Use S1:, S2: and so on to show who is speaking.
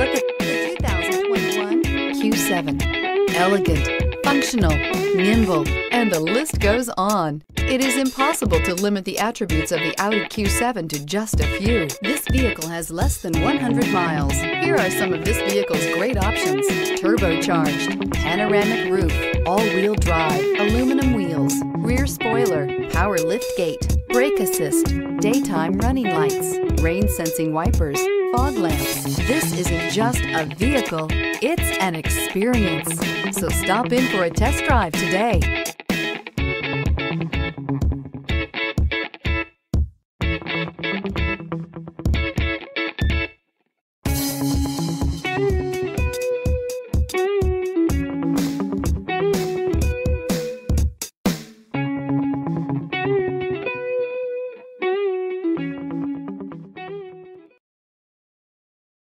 S1: look at the 2021 Q7. Elegant, functional, nimble, and the list goes on. It is impossible to limit the attributes of the Audi Q7 to just a few. This vehicle has less than 100 miles. Here are some of this vehicle's great options. Turbocharged, panoramic roof, all-wheel drive, aluminum wheels, rear spoiler, power lift gate, brake assist, daytime running lights, rain sensing wipers, fog lamps. This isn't just a vehicle, it's an experience. So stop in for a test drive today.